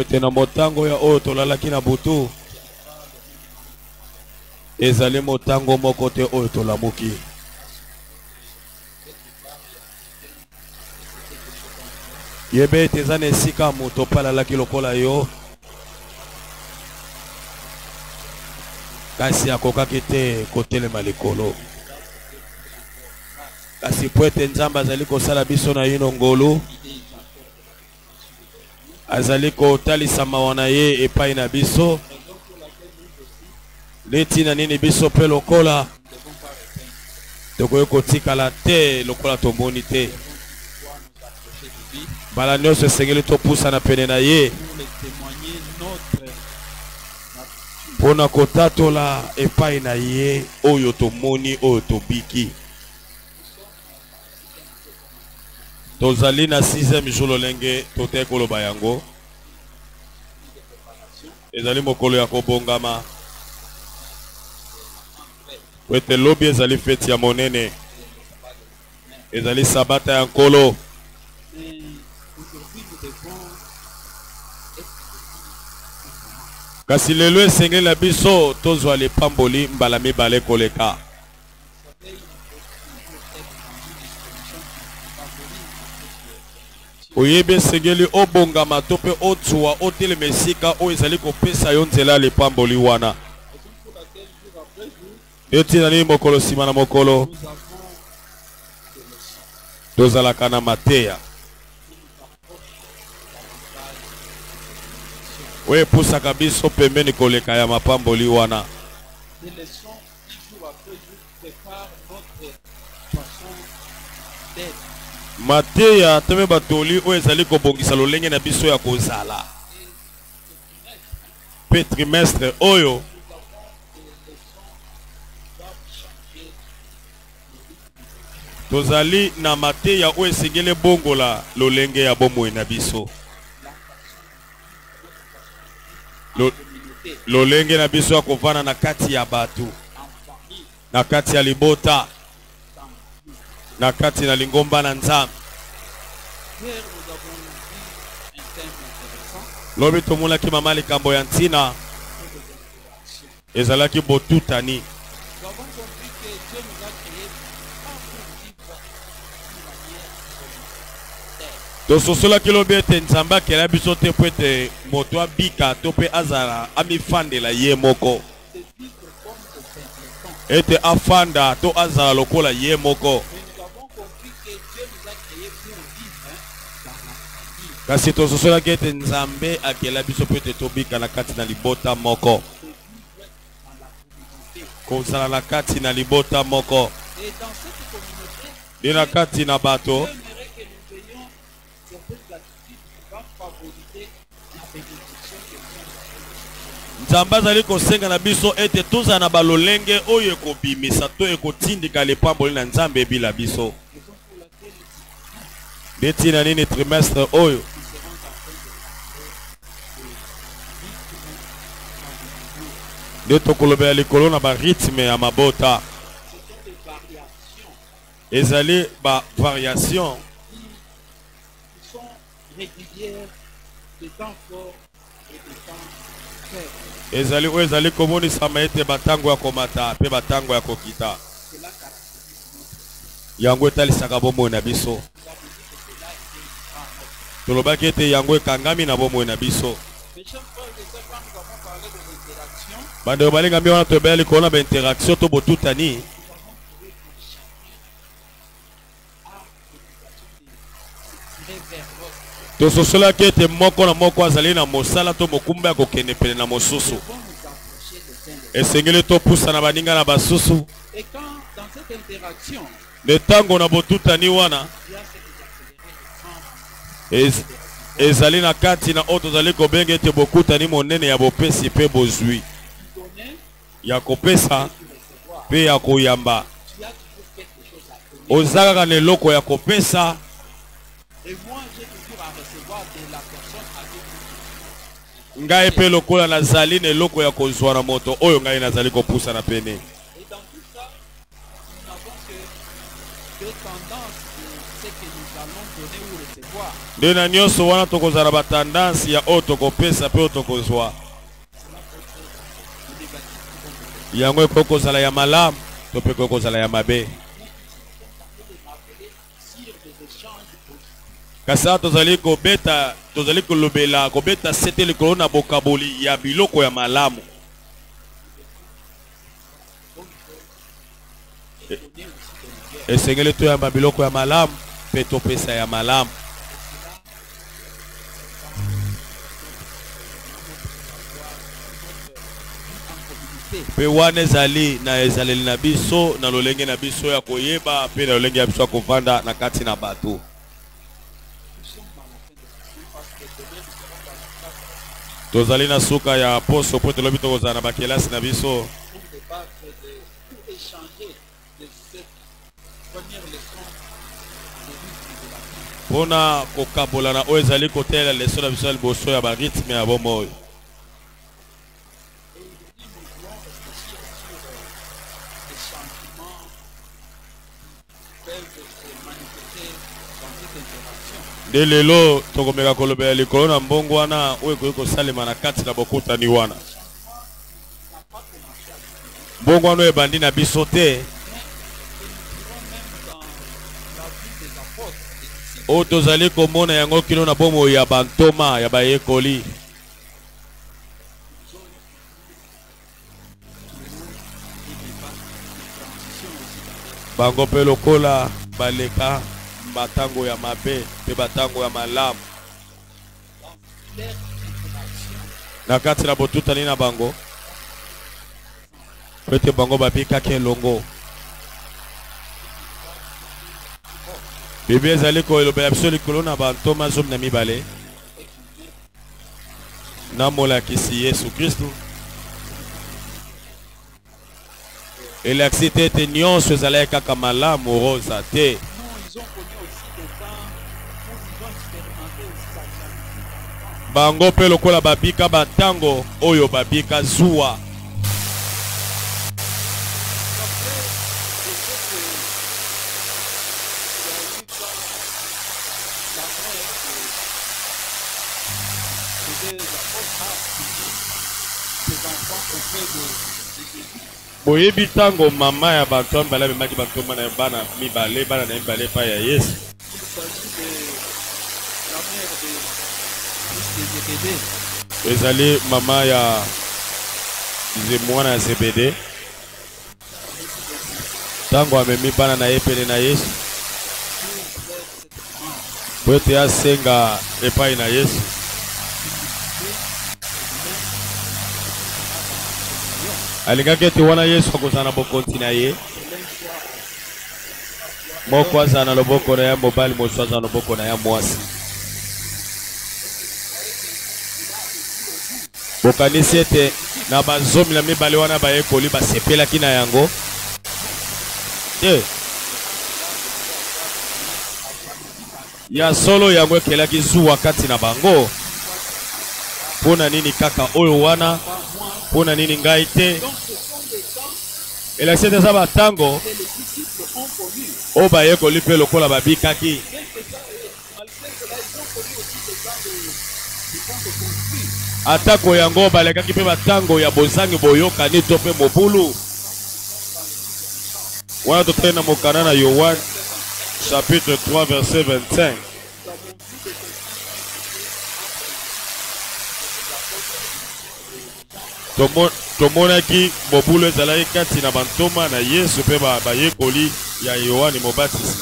ete na motango ya oyo tolalaki na butu ezali motango moko te oyo tolamuki yebe ete eza na esika moto mpe alalaki lokola yo kasi akokaki te kotelema likolo kasi mpo ete nzambe azali kosala biso na yino ngolu azali kotalisa mawa na ye epai na biso nde ntina nini biso mpe lokola tokoki kotikala te lokola tomoni te mbala nyonso esengeli topusana pene na ye mpo na kotatola epai na ye oyo tomoni oyo tobiki tozali na sixième jour lolenge totei koloba yango ezali mokolo ya kobongama po ete lobi ezali feti ya monene ezali sabata ya nkolo kasi lelo esengeli na biso tozwa lipamboli mbala mibale koleka oyebi esengeli obongama to mpe ozwa otelema esika oyo ezali kopesa yo nzela ya lipamboli wana etina nini mokolo nsima na mokolo tozalaka na mateya oyo epusaka biso pembeni koleka ya mapamboli wana Mateya to mpe batoli oyo ezali kobongisa lolenge na biso ya kozala mpe trimestre oyo tozali na mateya oyo esengeli ebongola lolenge ya bomoi na biso. lolenge na biso ya kovanda na kati ya bato na kati ya libota na kati na lingomba na nzambe lobi tomonaki mama likambo ya ntina Ezalaki botutani. tososolaki lobi ete nzambe akela biso te mpo ete moto abika to mpe azala amifandela ye moko ete afanda to azala lokola ye moko kasi tososolaki ete nzambe akela biso mpo ete tobika na kati na libota moko kozala na kati na libota moko mpe na kati na bato nzambe azali kosenga na biso ete tozala na balolenge oyo ekobimisa to ekotindika lipamboli na nzambe ebila biso nde ntina nini trimestre oyo nde tokolobela likolo na barythme ya mabota ezali bavariation régulière de temps fort ezali oyo ezali komonisama ete batango ya komata mpe batango ya kokita yango etalisaka bomoi na biso tolobaki ete yango ekangami na bomoi na biso bandeko balingami wana toyebela likolo na bainteraction to botutani tososolaki ete moko na moko azali na mosala to mokumba ya kokende pene na mosusu esengeli topusana baninga na basusu na ntango na botutani wana ez, ezali na kati na oyo tozali kobenga ete bokutani monene ya bopesi mpe bozwi ya kopesa mpe ya koyamba oza kaka na eloko ya kopesa ngai mpe lokola nazali na eloko ya kozwa na moto oyo ngai nazali kopusana pene nde na nyonso wana tokozala batandansi ya oyo tokopesa mpe oyo tokozwa yango ekoki kozala ya malamu to mpe ekoki kozala ya mabe kasi awa tozali kobeta tozali kolobela kobeta sete likolo na bokaboli ya biloko ya malamu esengeli toyamba biloko ya malamu mpe topesa ya malamu mpe wana ezali na ezaleli na biso na lolenge na biso ya koyeba mpe na lolenge ya biso ya kovanda na kati na bato tozali na suka ya poso mpo tolobi tokozala na bakelasi na biso mpo na kokabola na oyo ezali kotelela leso na biso ya liboso ya baritme ya bomoi nde lelo tokomeka kolobela likolo na mbongo wana oyo ekoki kosalema na kati na bokutani wana mbongo wana oyo ebandi na biso te oyo tozali komona yango kino na bomoi ya bantoma ya bayekoli bango mpe lokola baleka batango ya mabe mpe batango ya malamu na kati na botutani na bango mpo ete bango babikaki elongo biblia ezali kolobela biso likolo na bantoma zomi na mibale na molakisi Yesu Kristu. Elakisi te ete nyonso ezalaki kaka malamu roza te. Bango mpe lokola babika bantango oyo babika zuwa boyebi ntango mama ya bato ya mibale amemaki bantoma na bana mibale bana na mibale epai ya yesu ezali mama ya mwana ya zebede ntango amemi bana na ye pene na Yesu mpo ete asenga epai na Yesu alingaki ete wana Yesu akozala na bokonzi na ye moko azala na loboko na ya mobali mosusu azala na loboko na ya mwasi Bokanisi ete na bazomi na mibale wana bayekoli basepelaki na yango? Te. Ya solo yango ekelaki zuwa kati na bango. Mpo na nini kaka oyo wana? Mpo na nini ngai te? elakisi ete eza bantango oyo bayekoli mpe lokola babikaki atako yango balekaki mpe bantango ya bozangi boyokani to mpe mobulu wana totali na mokanda na yohane chapitre 3 verset 25 25 Tomonaki mobulu ezalaki kati na bantoma na Yesu mpe bayekoli ya Yoane Mobatisi.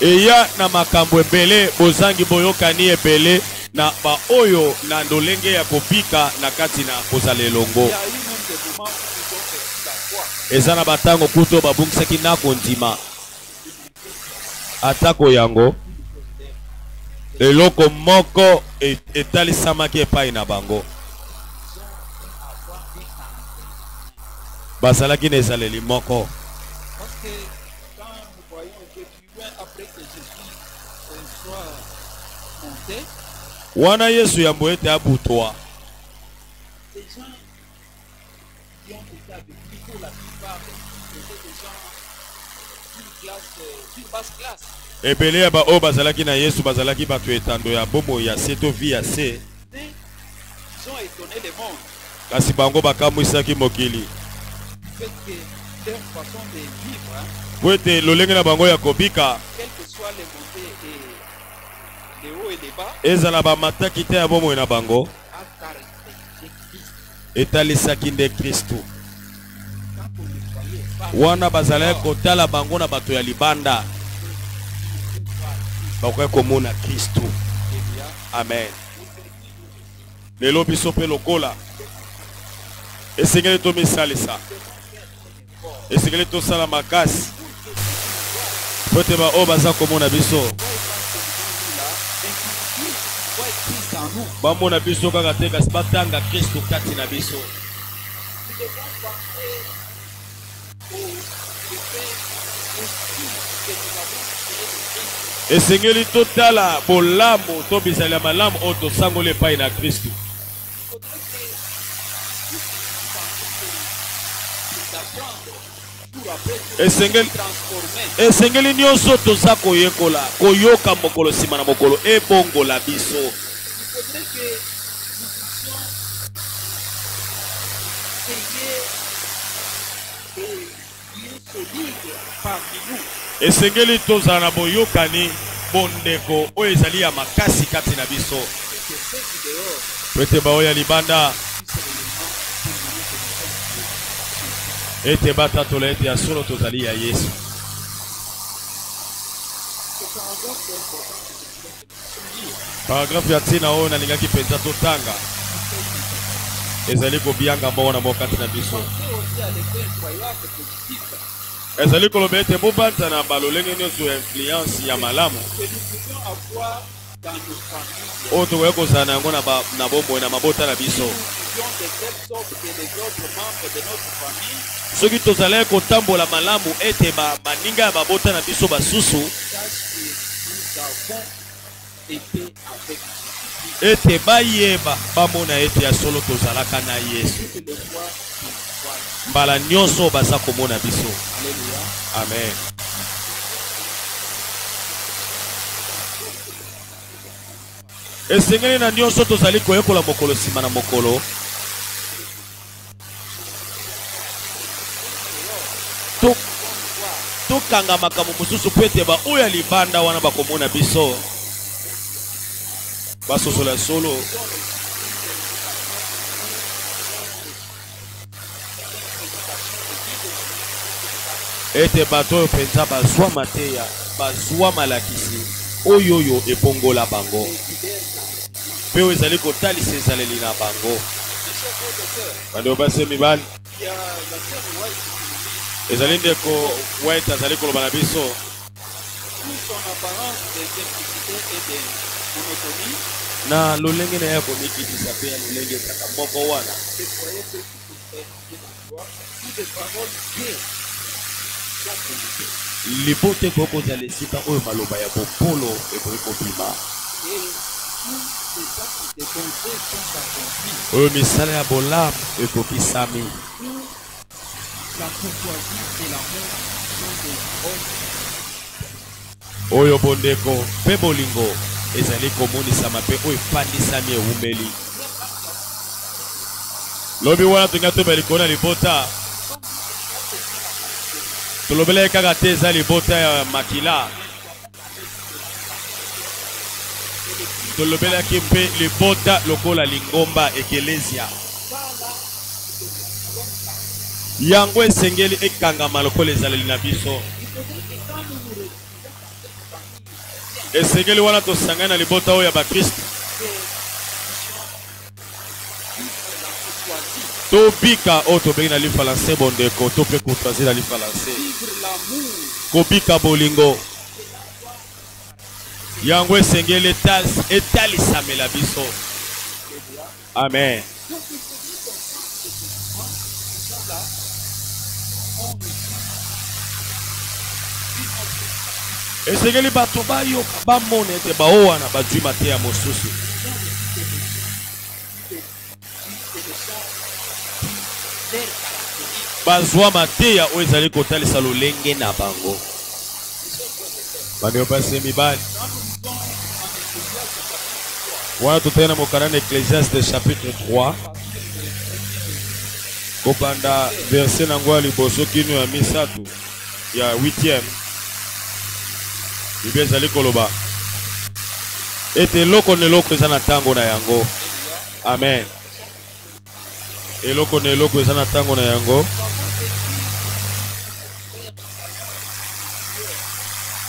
Eya na makambo ebele, bozangi boyokani ebele na baoyo na lolenge ya kobika na kati na kozala elongo. Eza na batango kutu babungisaki na kondima atako yango eloko moko e, etalisamaki epai na bango bazalaki na ezaleli moko wana yesu yambo ete abutwa bien potable epuis pour la plupart eza deja une classe une basse classe ebele ya baoyo bazalaki na yesu bazalaki bato ya etando ya bomoi ya se to vi ya se kasi bango bakamwisaki mokili mpo ete lolenge na bango ya kobika ezala bamataki te ya bomoi na bango etalisaki nde Kristu. Wana bazalaki kotala bango na bato ya libanda, bakokaki komona Kristu. Amen. Lelo biso mpe lokola esengeli tomisalisa esengeli tosala makasi po te baoyo baza komona biso bamona biso kaka te kasi batanga kristo kati na biso esengeli totala bolamu to bizali ya malamu oyo tosangoli epai na kristo Il faudrait que esengeli esengeli nyonso toza koyekola koyoka mokolo nsima na mokolo ebongola biso Esengeli tozala na boyokani, bondeko oyo ezali ya makasi kati na biso, mpo ete baoyo ya libanda ete batatola ete ya solo tozali ya Yesu. Paragrafe ya ntina oyo nalingaki mpenza totanga ezali kobianga moko na moko kati na biso ezali koloba ete bobanza na balolenge nyonso ya influence ya malamu oyo tokoki kozala na yango na bomoi na mabota na biso soki tozalaki kotambola malamu ete baninga ya mabota na biso basusu ete bayeba bamona ete ya solo tozalaka na yesu mbala nyonso baza komona biso amen esengeli na nyonso tozali koyekola mokolo nsima na mokolo to tokanga makambo mosusu mpo ete baoyo ya libanda wana bakomona biso basosola solo ete bato oyo mpenza bazwa mateya bazwa malakisi oyo oyo ebongola bango mpe oyo ezali kotalisa ezaleli na bango bandeko basi mibali ezali ndeko white azali koloba na biso na lolenge na ye ya komikitisa mpe ya lolenge kaka moko wana libota ekoki kozala esika oyo maloba ya bopolo ekoki kobima oyo misala ya bolamu ekokisami Oyo bondeko mpe bolingo ezali komonisama mpe oyo efandisami ewumeli. Lobi wana tolingi atoba likolo na libota, tolobelaki kaka te eza libota ya makila, tolobelaki mpe libota lokola lingomba, ekelezia. Yango esengeli ekangama lokola ezaleli na biso. Esengeli wana tosangani na libota oyo ya bakristo tobika oyo tobengi na lifalanse bondeko to mpe courtoisie na lifalanse kobika bolingo yango esengeli etalisamela biso Amen. esengeli bato bayoka bamona ete baoyo wana bazwi mateya mosusu bazwa mateya oyo ezali kotalisa lolenge na bango bana yo basi mibali wana totali na mokanda na ecclesiaste chapitre 3 kobanda verse na yango ya liboso kino ya misato ya 8e biblia ezali koloba ete eloko na eloko eza na ntango na yango amen eloko na eloko eza na ntango na yango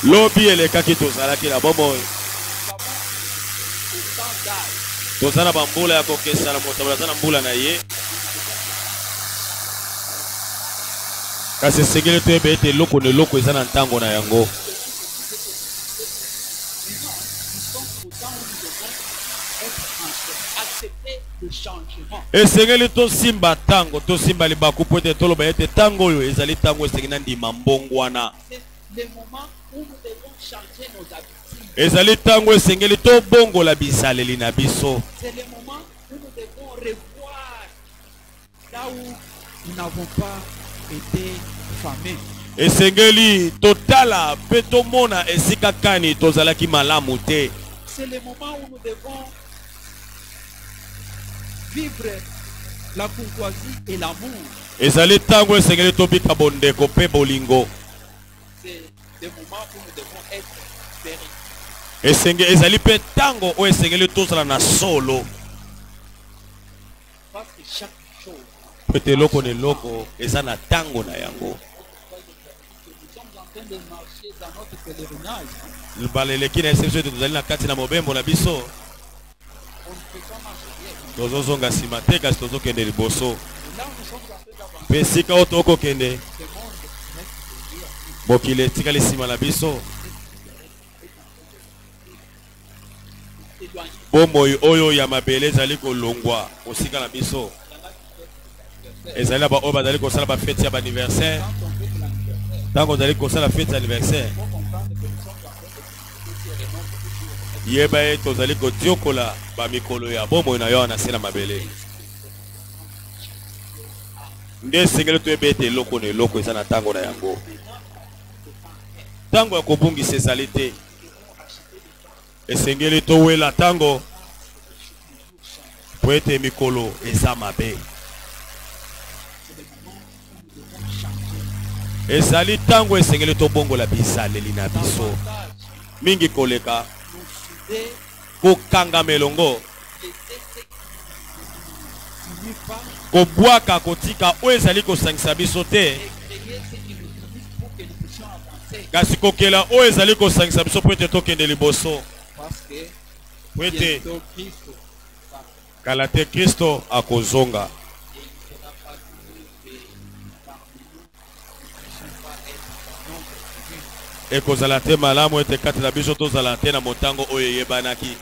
lobi elekaki tozalaki na bomoi toza na bambula ya kokesana moto aza na mbula na ye kasi esengeli toyeba ete eloko na eloko eza na ntango na yango esengeli tosimba ntango tosimba libaku mpo ete toloba ete ntango oyo ezali ntango esengeli na ndima mbongwana ezali ntango esengeli tobongola bizaleli na biso Esengeli totala mpe tomona esika kani tozalaki malamu te. Ezali ntango esengeli tobika bondeko mpe bolingo. esenge ezali mpe ntango oyo esengeli tozala na solo ete eloko na eloko eza na ntango na yango mbala eleki na esenso ete tozali na kati na mobembo na biso tozozonga nsima te kasi tozokende liboso mpe esika oyo tokokende mokili etikali nsima na biso bomoi oyo ya mabele ezali kolongwa mosika na biso ezali na baoyo bazali kosala bafeti ya baaniversaire ntango ozali kosala feti ya aniversaire yeba ye tozali kodiokola bamikolo ya bomoi na yo wana se na mabele nde esengeli toyeba ete eloko na eloko eza na ntango na yango ntango ya kobungisa ezali te esengeli towela ntango mpo ete mikolo eza mabe ezali ntango esengeli tobongola bizaleli na biso mingi koleka kokangama elongo kobwaka kotika oyo ezali kosangisa biso te kasi kokela oyo ezali kosangisa biso mpo ete tokende liboso mpo ete kala te kristo akozonga ekozala te malamu ete kati na biso tozala te na motango oyo eyebanaki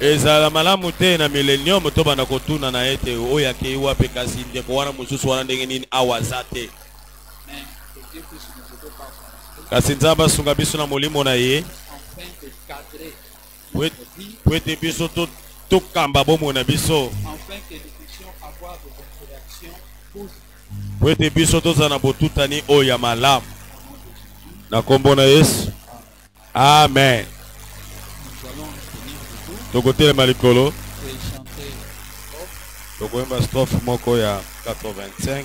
ezala malamu te na milenium tobanda kotuna na ete oyo akei wapi kasi ndeko wana mosusu wana ndenge nini awa aza te kasi nzambe asunga biso na molimo na ye Puete biso to tokamba bomoi na biso po ete biso tozala na botutani oyo ya malamu na nkombo na yesu amen tokotelema likolo tokoyemba strophe moko ya 85